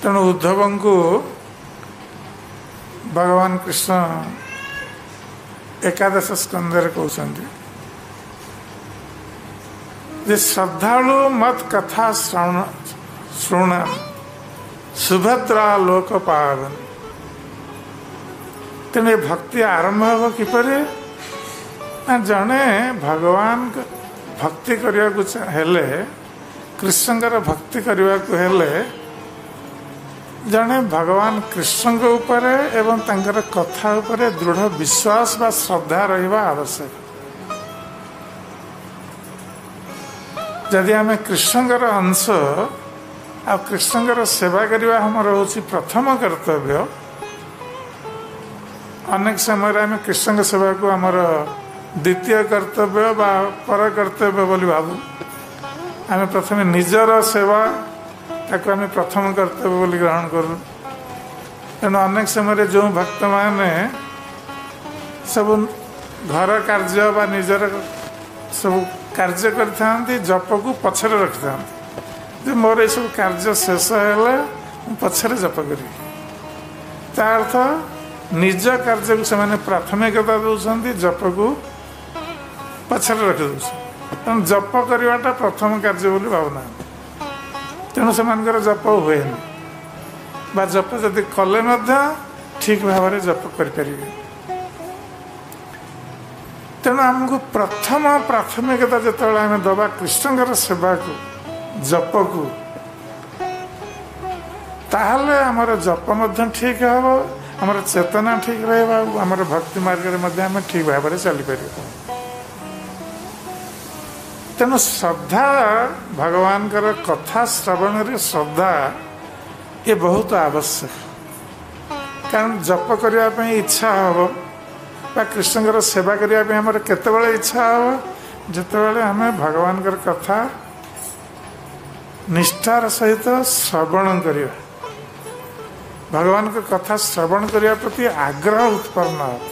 ତେଣୁ ଉଦ୍ଧବଙ୍କୁ ଭଗବାନ କୃଷ୍ଣ ଏକାଦଶ ସ୍କନ୍ଧରେ କହୁଛନ୍ତି ଯେ ଶ୍ରଦ୍ଧାଳୁ ମତ କଥା ଶୁଣ ସୁଭଦ୍ରା ଲୋକ ପାବନ ତେଣୁ ଏ ଭକ୍ତି ଆରମ୍ଭ ହେବ କିପରି? ନା ଜଣେ ଭଗବାନ ଭକ୍ତି କରିବାକୁ ହେଲେ କୃଷ୍ଣଙ୍କର ଭକ୍ତି କରିବାକୁ ହେଲେ ଜଣେ ଭଗବାନ କୃଷ୍ଣଙ୍କ ଉପରେ ଏବଂ ତାଙ୍କର କଥା ଉପରେ ଦୃଢ଼ ବିଶ୍ୱାସ ବା ଶ୍ରଦ୍ଧା ରହିବା ଆବଶ୍ୟକ। ଯଦି ଆମେ କୃଷ୍ଣଙ୍କର ଅଂଶ ଆଉ କୃଷ୍ଣଙ୍କର ସେବା କରିବା ଆମର ହେଉଛି ପ୍ରଥମ କର୍ତ୍ତବ୍ୟ। ଅନେକ ସମୟରେ ଆମେ କୃଷ୍ଣଙ୍କ ସେବାକୁ ଆମର ଦ୍ୱିତୀୟ କର୍ତ୍ତବ୍ୟ ବା ପର କର୍ତ୍ତବ୍ୟ ବୋଲି ଭାବୁ। ଆମେ ପ୍ରଥମେ ନିଜର ସେବା ତାକୁ ଆମେ ପ୍ରଥମ କର୍ତ୍ତବ୍ୟ ବୋଲି ଗ୍ରହଣ କରୁ। ତେଣୁ ଅନେକ ସମୟରେ ଯେଉଁ ଭକ୍ତମାନେ ସବୁ ଘର କାର୍ଯ୍ୟ ବା ନିଜର ସବୁ କାର୍ଯ୍ୟ କରିଥାନ୍ତି ଜପକୁ ପଛରେ ରଖିଥାନ୍ତି। ଯେ ମୋର ଏସବୁ କାର୍ଯ୍ୟ ଶେଷ ହେଲେ ମୁଁ ପଛରେ ଜପ କରିବି। ତା ଅର୍ଥ ନିଜ କାର୍ଯ୍ୟକୁ ସେମାନେ ପ୍ରାଥମିକତା ଦେଉଛନ୍ତି ଜପକୁ ପଛରେ ରଖିଦେଉଛନ୍ତି ତେଣୁ ଜପ କରିବାଟା ପ୍ରଥମ କାର୍ଯ୍ୟ ବୋଲି ଭାବୁନାହାନ୍ତି। ତେଣୁ ସେମାନଙ୍କର ଜପ ହୁଏନି। ବା ଜପ ଯଦି କଲେ ମଧ୍ୟ ଠିକ୍ ଭାବରେ ଜପ କରିପାରିବେ। ତେଣୁ ଆମକୁ ପ୍ରଥମ ପ୍ରାଥମିକତା ଯେତେବେଳେ ଆମେ ଦେବା କୃଷ୍ଣଙ୍କର ସେବାକୁ ଜପକୁ ତାହେଲେ ଆମର ଜପ ମଧ୍ୟ ଠିକ୍ ହେବ ଆମର ଚେତନା ଠିକ୍ ରହିବ ଆଉ ଆମର ଭକ୍ତି ମାର୍ଗରେ ମଧ୍ୟ ଆମେ ଠିକ୍ ଭାବରେ ଚାଲିପାରିବା। ତେଣୁ ଶ୍ରଦ୍ଧା ଭଗବାନଙ୍କର କଥା ଶ୍ରବଣରେ ଶ୍ରଦ୍ଧା ଏ ବହୁତ ଆବଶ୍ୟକ। କାରଣ ଜପ କରିବା ପାଇଁ ଇଚ୍ଛା ହେବ ବା କୃଷ୍ଣଙ୍କର ସେବା କରିବା ପାଇଁ ଆମର କେତେବେଳେ ଇଚ୍ଛା ହେବ ଯେତେବେଳେ ଆମେ ଭଗବାନଙ୍କର କଥା ନିଷ୍ଠାର ସହିତ ଶ୍ରବଣ କରିବା। ଭଗବାନଙ୍କ କଥା ଶ୍ରବଣ କରିବା ପ୍ରତି ଆଗ୍ରହ ଉତ୍ପନ୍ନ ହେବ।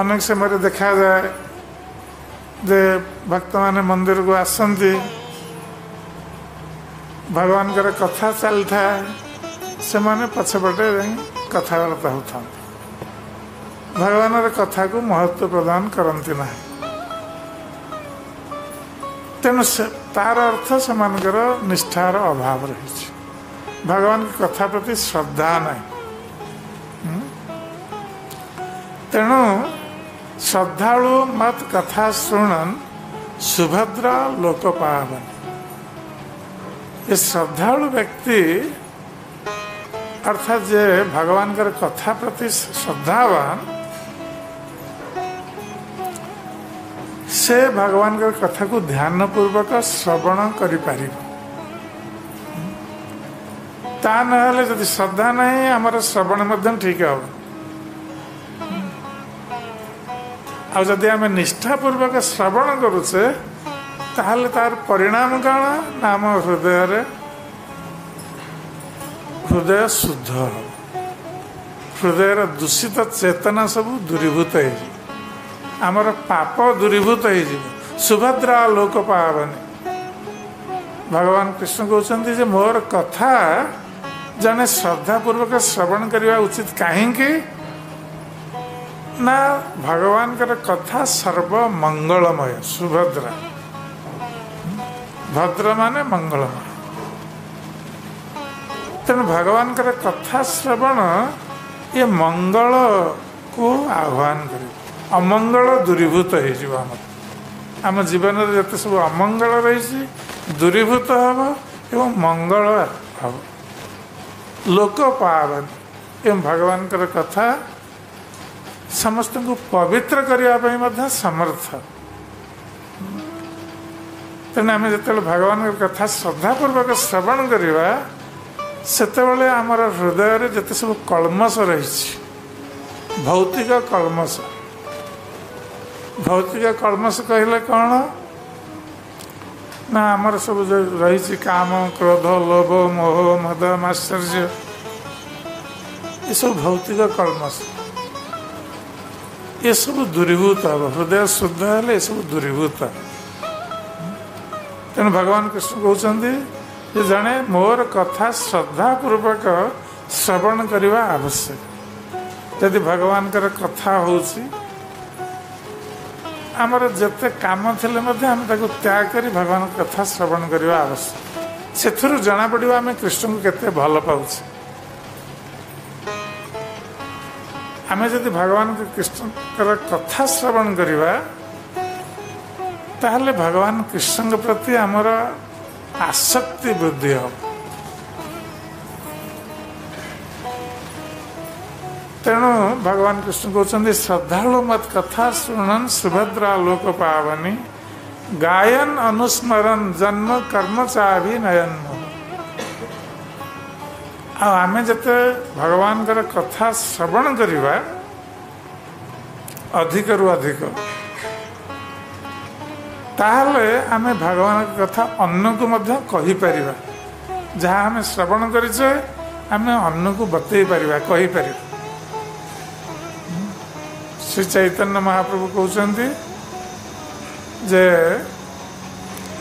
ଅନେକ ସମୟରେ ଦେଖାଯାଏ ଯେ ଭକ୍ତମାନେ ମନ୍ଦିରକୁ ଆସନ୍ତି ଭଗବାନଙ୍କର କଥା ଚାଲିଥାଏ ସେମାନେ ପଛପଟେ ଯାଇ କଥାବାର୍ତ୍ତା ହେଉଥାନ୍ତି। ଭଗବାନର କଥାକୁ ମହତ୍ଵ ପ୍ରଦାନ କରନ୍ତି ନାହିଁ। ତେଣୁ ତାର ଅର୍ଥ ସେମାନଙ୍କର ନିଷ୍ଠାର ଅଭାବ ରହିଛି। ଭଗବାନଙ୍କ କଥା ପ୍ରତି ଶ୍ରଦ୍ଧା ନାହିଁ। ତେଣୁ ଶ୍ରଦ୍ଧାଳୁ ମତ କଥା ଶୁଣନ୍ ସୁଭଦ୍ରା ଲୋକ ପାବନ ଏ ଶ୍ରଦ୍ଧାଳୁ ବ୍ୟକ୍ତି ଅର୍ଥାତ୍ ଯେ ଭଗବାନଙ୍କର କଥା ପ୍ରତି ଶ୍ରଦ୍ଧାବାନ ସେ ଭଗବାନଙ୍କର କଥାକୁ ଧ୍ୟାନପୂର୍ବକ ଶ୍ରବଣ କରିପାରିବ ତା ନହେଲେ ଯଦି ଶ୍ରଦ୍ଧା ନାହିଁ ଆମର ଶ୍ରବଣ ମଧ୍ୟ ଠିକ ହେବ। ଆଉ ଯଦି ଆମେ ନିଷ୍ଠାପୂର୍ବକ ଶ୍ରବଣ କରୁଛେ ତାହେଲେ ତାର ପରିଣାମ କ'ଣ? ନା ଆମ ହୃଦୟରେ ହୃଦୟ ଶୁଦ୍ଧ ହେବ। ହୃଦୟର ଦୂଷିତ ଚେତନା ସବୁ ଦୂରୀଭୂତ ହେଇଯିବ। ଆମର ପାପ ଦୂରୀଭୂତ ହେଇଯିବ। ସୁଭଦ୍ରା ଲୋକ ପାବନି ଭଗବାନ କୃଷ୍ଣ କହୁଛନ୍ତି ଯେ ମୋର କଥା ଜଣେ ଶ୍ରଦ୍ଧାପୂର୍ବକ ଶ୍ରବଣ କରିବା ଉଚିତ କାହିଁକି? ନା ଭଗବାନଙ୍କର କଥା ସର୍ବମଙ୍ଗଳମୟ ସୁଭଦ୍ରା। ଭଦ୍ର ମାନେ ମଙ୍ଗଳମୟ। ତେଣୁ ଭଗବାନଙ୍କର କଥା ଶ୍ରବଣ ଇଏ ମଙ୍ଗଳକୁ ଆହ୍ୱାନ କରିବ। ଅମଙ୍ଗଳ ଦୂରୀଭୂତ ହେଇଯିବ ଆମର। ଆମ ଜୀବନରେ ଯେତେ ସବୁ ଅମଙ୍ଗଳ ରହିଛି ଦୂରୀଭୂତ ହେବ ଏବଂ ମଙ୍ଗଳ ହେବ। ଲୋକ ପାବନି ଏବଂ ଭଗବାନଙ୍କର କଥା ସମସ୍ତଙ୍କୁ ପବିତ୍ର କରିବା ପାଇଁ ମଧ୍ୟ ସମର୍ଥ। ତେଣୁ ଆମେ ଯେତେବେଳେ ଭଗବାନଙ୍କ କଥା ଶ୍ରଦ୍ଧାପୂର୍ବକ ଶ୍ରବଣ କରିବା ସେତେବେଳେ ଆମର ହୃଦୟରେ ଯେତେ ସବୁ କଳ୍ମସ ରହିଛି ଭୌତିକ କଳ୍ମସ ଭୌତିକ କଳ୍ମସ କହିଲେ କ'ଣ? ନା ଆମର ସବୁ ଯେଉଁ ରହିଛି କାମ କ୍ରୋଧ ଲୋଭ ମୋହ ମଦ ମାଶ୍ଚର୍ଯ୍ୟ ଏସବୁ ଭୌତିକ କଳ୍ମସ ଏସବୁ ଦୂରୀଭୂତ ହେବ ହୃଦୟ ଶୁଦ୍ଧ ହେଲେ ଏସବୁ ଦୂରୀଭୂତ ତେଣୁ ଭଗବାନ କୃଷ୍ଣ କହୁଛନ୍ତି ଯେ ଜଣେ ମୋର କଥା ଶ୍ରଦ୍ଧାପୂର୍ବକ ଶ୍ରବଣ କରିବା ଆବଶ୍ୟକ ଯଦି ଭଗବାନଙ୍କର କଥା ହେଉଛି ଆମର ଯେତେ କାମ ଥିଲେ ମଧ୍ୟ ଆମେ ତାକୁ ତ୍ୟାଗ କରି ଭଗବାନଙ୍କ କଥା ଶ୍ରବଣ କରିବା ଆବଶ୍ୟକ ସେଥିରୁ ଜଣାପଡ଼ିବ ଆମେ କୃଷ୍ଣଙ୍କୁ କେତେ ଭଲ ପାଉଛେ ଆମେ ଯଦି ଭଗବାନଙ୍କ କୃଷ୍ଣଙ୍କର କଥା ଶ୍ରବଣ କରିବା ତାହେଲେ ଭଗବାନ କୃଷ୍ଣଙ୍କ ପ୍ରତି ଆମର ଆସକ୍ତି ବୃଦ୍ଧି ହେବ। ତେଣୁ ଭଗବାନ କୃଷ୍ଣ କହୁଛନ୍ତି ଶ୍ରଦ୍ଧାଳୁ ମତ କଥା ଶୁଣନ ସୁଭଦ୍ରା ଲୋକ ପାବନି ଗାୟନ ଅନୁସ୍ମରଣ ଜନ୍ମ କର୍ମ ଚାଭି ନୟନ ଆଉ ଆମେ ଯେତେ ଭଗବାନଙ୍କର କଥା ଶ୍ରବଣ କରିବା ଅଧିକରୁ ଅଧିକ ତାହେଲେ ଆମେ ଭଗବାନଙ୍କ କଥା ଅନ୍ୟକୁ ମଧ୍ୟ କହିପାରିବା। ଯାହା ଆମେ ଶ୍ରବଣ କରିଛେ ଆମେ ଅନ୍ୟକୁ ବତେଇ ପାରିବା କହିପାରିବା। ଶ୍ରୀ ଚୈତନ୍ୟ ମହାପ୍ରଭୁ କହୁଛନ୍ତି ଯେ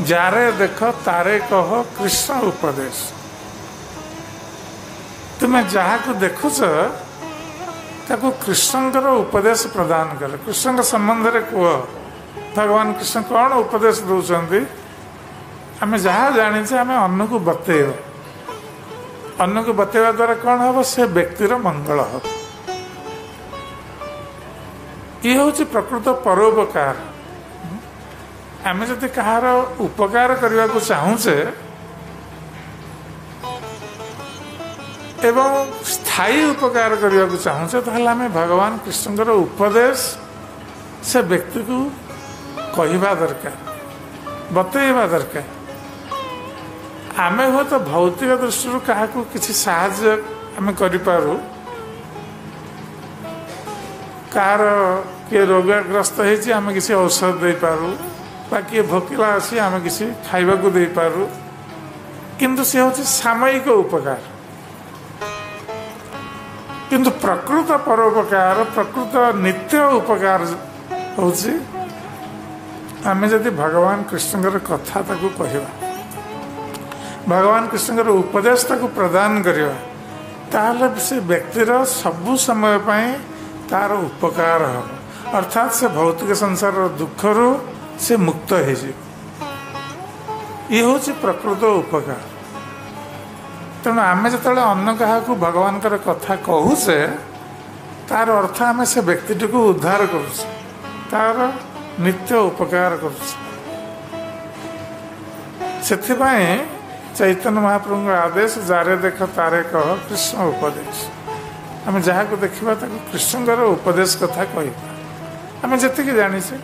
ଯାରେ ଦେଖ ତାରେ କହ କୃଷ୍ଣ ଉପଦେଶ। ତୁମେ ଯାହାକୁ ଦେଖୁଛ ତାକୁ କୃଷ୍ଣଙ୍କର ଉପଦେଶ ପ୍ରଦାନ କର। କୃଷ୍ଣଙ୍କ ସମ୍ବନ୍ଧରେ କୁହ ଭଗବାନ କୃଷ୍ଣ କ'ଣ ଉପଦେଶ ଦେଉଛନ୍ତି? ଆମେ ଯାହା ଜାଣିଛେ ଆମେ ଅନ୍ୟକୁ ବତେଇବା। ଅନ୍ୟକୁ ବତେଇବା ଦ୍ୱାରା କ'ଣ ହେବ? ସେ ବ୍ୟକ୍ତିର ମଙ୍ଗଳ ହେବ। ଇଏ ହେଉଛି ପ୍ରକୃତ ପରୋପକାର। ଆମେ ଯଦି କାହାର ଉପକାର କରିବାକୁ ଚାହୁଁଛେ ଏବଂ ସ୍ଥାୟୀ ଉପକାର କରିବାକୁ ଚାହୁଁଛେ ତାହେଲେ ଆମେ ଭଗବାନ କୃଷ୍ଣଙ୍କର ଉପଦେଶ ସେ ବ୍ୟକ୍ତିକୁ କହିବା ଦରକାର ବତେଇବା ଦରକାର। ଆମେ ହୁଏତ ଭୌତିକ ଦୃଷ୍ଟିରୁ କାହାକୁ କିଛି ସାହାଯ୍ୟ ଆମେ କରିପାରୁ କାହାର କିଏ ରୋଗଗ୍ରସ୍ତ ହେଇଛି ଆମେ କିଛି ଔଷଧ ଦେଇପାରୁ ବା କିଏ ଭୋକିଲା ଅଛି ଆମେ କିଛି ଖାଇବାକୁ ଦେଇପାରୁ କିନ୍ତୁ ସେ ହେଉଛି ସାମୟିକ ଉପକାର। କିନ୍ତୁ ପ୍ରକୃତ ପରୋପକାର ପ୍ରକୃତ ନିତ୍ୟ ଉପକାର ହେଉଛି ଆମେ ଯଦି ଭଗବାନ କୃଷ୍ଣଙ୍କର କଥା ତାକୁ କହିବା ଭଗବାନ କୃଷ୍ଣଙ୍କର ଉପଦେଶ ତାକୁ ପ୍ରଦାନ କରିବା ତାହେଲେ ସେ ବ୍ୟକ୍ତିର ସବୁ ସମୟ ପାଇଁ ତାର ଉପକାର ହେବ। ଅର୍ଥାତ୍ ସେ ଭୌତିକ ସଂସାରର ଦୁଃଖରୁ ସେ ମୁକ୍ତ ହେଇଯିବ। ଇଏ ହେଉଛି ପ୍ରକୃତ ଉପକାର। ତେଣୁ ଆମେ ଯେତେବେଳେ ଅନ୍ୟ କାହାକୁ ଭଗବାନଙ୍କର କଥା କହୁଛେ ତାର ଅର୍ଥ ଆମେ ସେ ବ୍ୟକ୍ତିଟିକୁ ଉଦ୍ଧାର କରୁଛେ ତାର ନିତ୍ୟ ଉପକାର କରୁଛେ। ସେଥିପାଇଁ ଚୈତନ୍ୟ ମହାପ୍ରଭୁଙ୍କ ଆଦେଶ ଯାରେ ଦେଖ ତାରେ କହ କୃଷ୍ଣ ଉପଦେଶ। ଆମେ ଯାହାକୁ ଦେଖିବା ତାକୁ କୃଷ୍ଣଙ୍କର ଉପଦେଶ କଥା କହିବା। ଆମେ ଯେତିକି ଜାଣିଛେ